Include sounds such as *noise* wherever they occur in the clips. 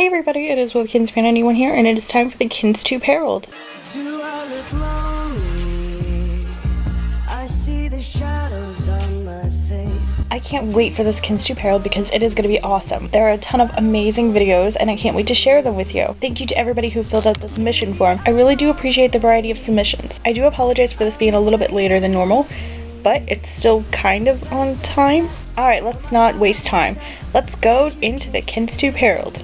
Hey everybody, it is Webkinz Fan Anyone here, and it is time for the KinzTube Herald. I can't wait for this KinzTube Herald because it is going to be awesome. There are a ton of amazing videos and I can't wait to share them with you. Thank you to everybody who filled out the submission form. I really do appreciate the variety of submissions. I do apologize for this being a little bit later than normal, but it's still kind of on time. Alright, let's not waste time. Let's go into the KinzTube Herald.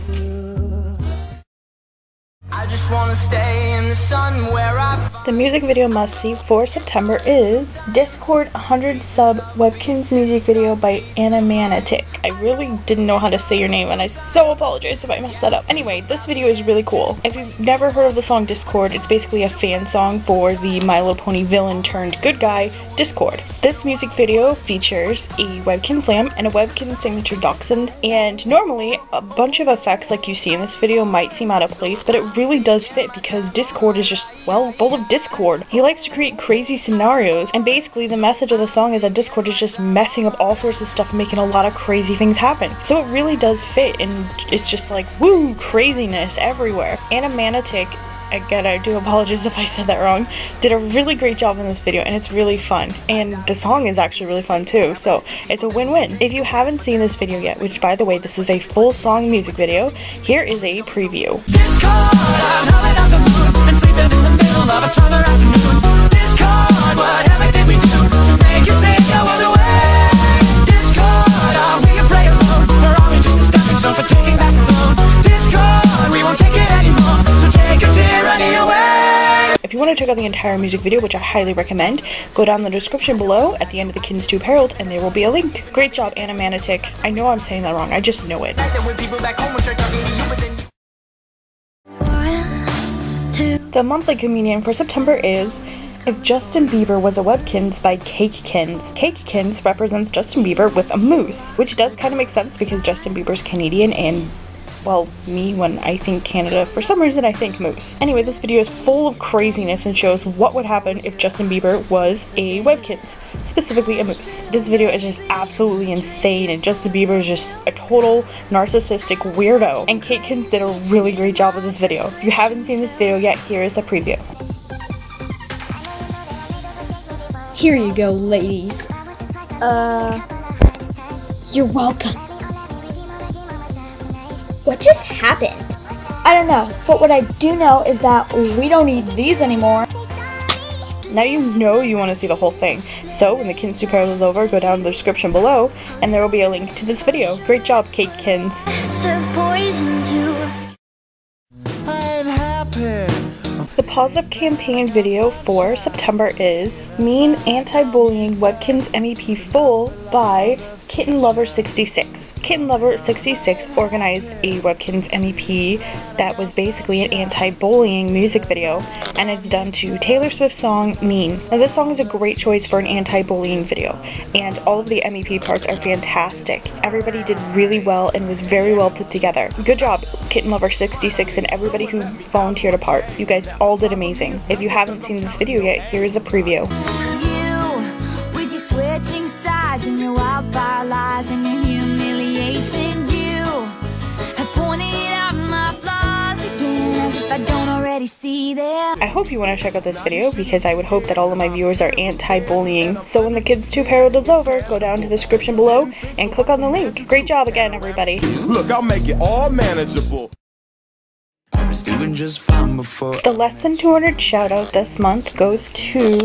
The, the music video must see for September is Discord 100 sub Webkinz music video by Animanatic. I really didn't know how to say your name and I so apologize if I messed that up. Anyway, this video is really cool. If you've never heard of the song Discord, it's basically a fan song for the My Little Pony villain turned good guy, Discord. This music video features a Webkinz lamp and a Webkinz signature dachshund, and normally a bunch of effects like you see in this video might seem out of place, but it really does fit because Discord is just, well, full of Discord. He likes to create crazy scenarios, and basically the message of the song is that Discord is just messing up all sorts of stuff and making a lot of crazy things happen. So it really does fit, and it's just like, woo, craziness everywhere. Animanatic again, I do apologize if I said that wrong, did a really great job in this video and it's really fun. And the song is actually really fun too, so it's a win-win. If you haven't seen this video yet, which by the way, this is a full song music video, here is a preview. Check out the entire music video, which I highly recommend, go down the description below at the end of the KinzTube Herald and there will be a link. Great job, Animanatic. I know I'm saying that wrong, I just know it. The monthly communion for September is if Justin Bieber was a Webkinz by Cake Kinz. Cakekins represents Justin Bieber with a moose, which does kind of make sense because Justin Bieber's Canadian and well, me when I think Canada, for some reason I think moose. Anyway, this video is full of craziness and shows what would happen if Justin Bieber was a Webkinz, specifically a moose. This video is just absolutely insane and Justin Bieber is just a total narcissistic weirdo. And Cake Kinz did a really great job with this video. If you haven't seen this video yet, here is a preview. Here you go, ladies. Uh, you're welcome. What just happened? I don't know, but what I do know is that we don't need these anymore. Now you know you want to see the whole thing. So when the KinzTube Herald is over, go down in the description below, and there will be a link to this video. Great job, Cake Kinz. The positive campaign video for September is Mean Anti-Bullying Webkinz MEP Full by Kitten Lover 66. Kitten Lover 66 organized a Webkinz MEP that was basically an anti-bullying music video, and it's done to Taylor Swift's song Mean. Now this song is a great choice for an anti-bullying video, and all of the MEP parts are fantastic. Everybody did really well and was very well put together. Good job, Kitten Lover 66 and everybody who volunteered a part. You guys all did amazing. If you haven't seen this video yet, here is a preview. And your wildfire lies and your humiliation, you have pointed out my flaws again as if I don't already see them. I hope you want to check out this video because I would hope that all of my viewers are anti-bullying. So when the KinzTube Herald is over, go down to the description below and click on the link. Great job again, everybody. Look, I'll make it all manageable. The less than 200 shout out this month goes to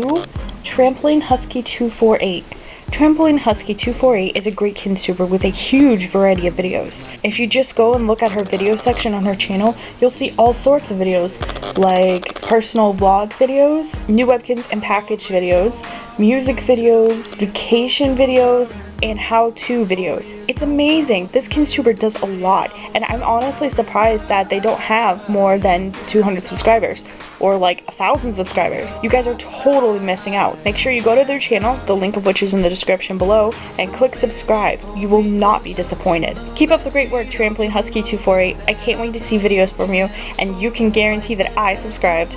Trampoline Husky 248. Trampoline Husky 248 is a great KinzTuber with a huge variety of videos. If you just go and look at her video section on her channel, you'll see all sorts of videos like personal vlog videos, new webkinz and package videos, music videos, vacation videos, and how-to videos. It's amazing. This KinzTuber does a lot, and I'm honestly surprised that they don't have more than 200 subscribers or like a thousand subscribers. You guys are totally missing out. Make sure you go to their channel, the link of which is in the description below, and click subscribe. You will not be disappointed. Keep up the great work, Trampoline Husky 248. I can't wait to see videos from you, and you can guarantee that I subscribed.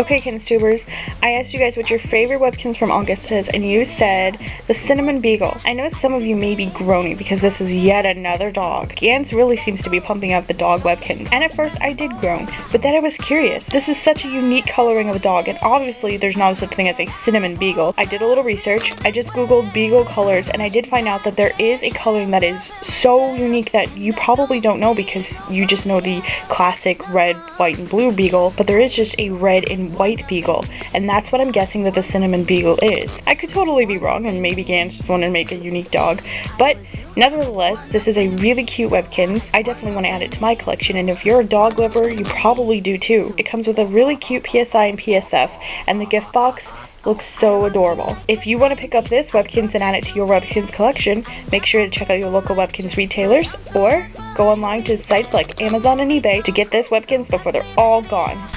Okay, KinzTubers, I asked you guys what your favorite webkinz from August is, and you said the Cinnamon Beagle. I know some of you may be groaning because this is yet another dog. Ganz really seems to be pumping out the dog webkinz, and at first I did groan, but then I was curious. This is such a unique coloring of a dog, and obviously there's not such thing as a Cinnamon Beagle. I did a little research. I just googled Beagle colors, and I did find out that there is a coloring that is so unique that you probably don't know because you just know the classic red, white, and blue Beagle, but there is just a red and white Beagle, and that's what I'm guessing that the Cinnamon Beagle is. I could totally be wrong, and maybe Ganz just wanted to make a unique dog, but nevertheless, this is a really cute Webkinz. I definitely want to add it to my collection, and if you're a dog lover, you probably do too. It comes with a really cute PSI and PSF, and the gift box looks so adorable. If you want to pick up this Webkinz and add it to your Webkinz collection, make sure to check out your local Webkinz retailers or go online to sites like Amazon and eBay to get this Webkinz before they're all gone.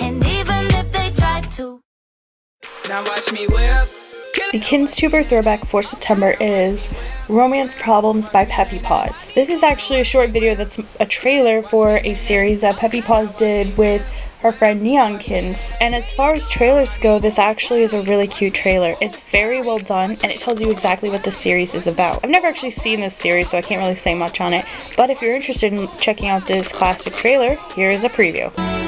and even if they try to. Now watch me whip. The KinzTuber throwback for September is Romance Problems by Peppy Paws. This is actually a short video that's a trailer for a series that Peppy Paws did with her friend Neonkins. And as far as trailers go, this actually is a really cute trailer. It's very well done and it tells you exactly what the series is about. I've never actually seen this series, so I can't really say much on it. But if you're interested in checking out this classic trailer, here is a preview.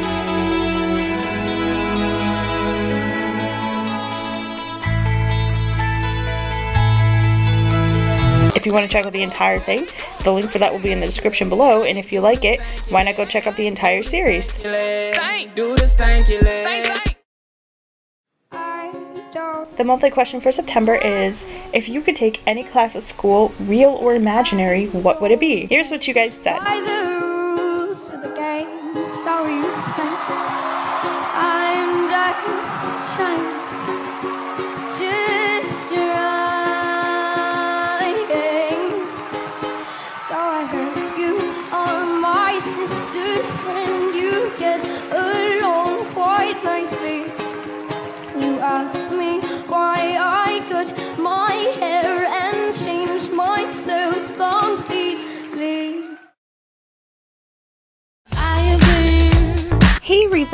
If you want to check out the entire thing, the link for that will be in the description below. And if you like it, why not go check out the entire series? Stank. Do the stanky leg. Stank, stank. The monthly question for September is If you could take any class at school, real or imaginary, what would it be? Here's what you guys said. By the rules of the game, sorry I'm just trying,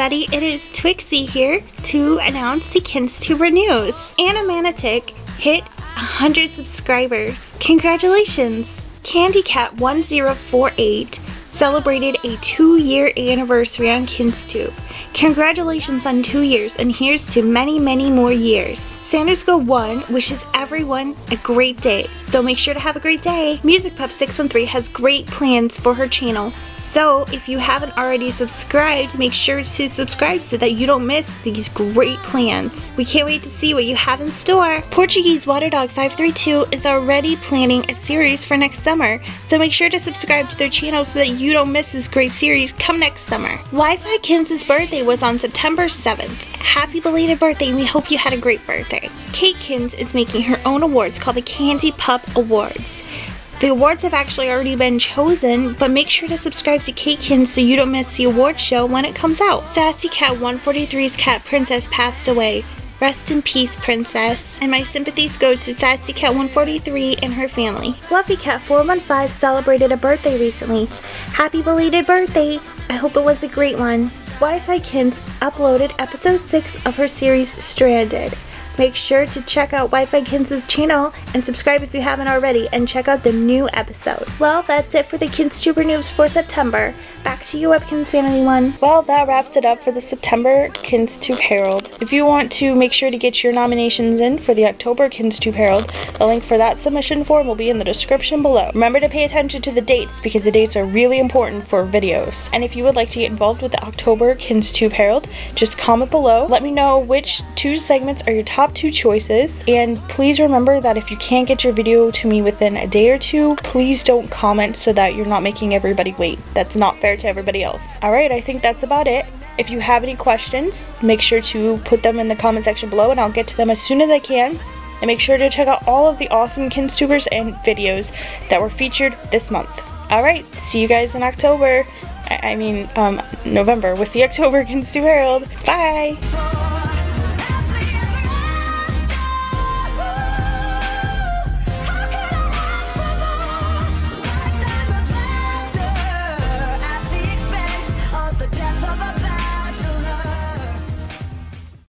everybody, it is Twixie here to announce the KinzTuber news. Animanatic hit 100 subscribers. Congratulations! CandyCat1048 celebrated a two-year anniversary on KinzTube. Congratulations on two years and here's to many, many more years. Sanders Go 1 wishes everyone a great day, so make sure to have a great day. Music Pup 613 has great plans for her channel, so if you haven't already subscribed, make sure to subscribe so that you don't miss these great plans. We can't wait to see what you have in store. Portuguese Water Dog 532 is already planning a series for next summer, so make sure to subscribe to their channel so that you don't miss this great series come next summer. Wi-Fi Kins' birthday was on September 7th. Happy belated birthday and we hope you had a great birthday. Cake Kinz is making her own awards called the Candy Pup Awards. The awards have actually already been chosen, but make sure to subscribe to Cakekin so you don't miss the award show when it comes out. Sassy Cat 143's cat Princess passed away. Rest in peace, Princess. And my sympathies go to Sassy Cat 143 and her family. Fluffy Cat 415 celebrated a birthday recently. Happy belated birthday! I hope it was a great one. Wi-Fi Kins uploaded episode 6 of her series Stranded. Make sure to check out Wi-Fi Kins' channel and subscribe if you haven't already and check out the new episode. Well, that's it for the KinzTuber news for September. Back to you, Webkinz Family One. Well, that wraps it up for the September KinzTube Herald. If you want to make sure to get your nominations in for the October KinzTube Herald, the link for that submission form will be in the description below. Remember to pay attention to the dates because the dates are really important for videos. And if you would like to get involved with the October KinsTube Herald, just comment below. Let me know which two segments are your top two choices. And please remember that if you can't get your video to me within a day or two, please don't comment so that you're not making everybody wait. That's not fair to everybody else. Alright, I think that's about it. If you have any questions, make sure to put them in the comment section below and I'll get to them as soon as I can. And make sure to check out all of the awesome KinzTubers and videos that were featured this month. Alright, see you guys in October. I, mean, um, November with the *laughs* October KinzTuber Herald. Bye!